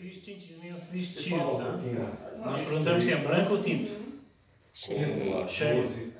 diz tinto, nem se diz cheese, não? Nós perguntamos sempre branco ou tinto? Cheiro. Cheiro.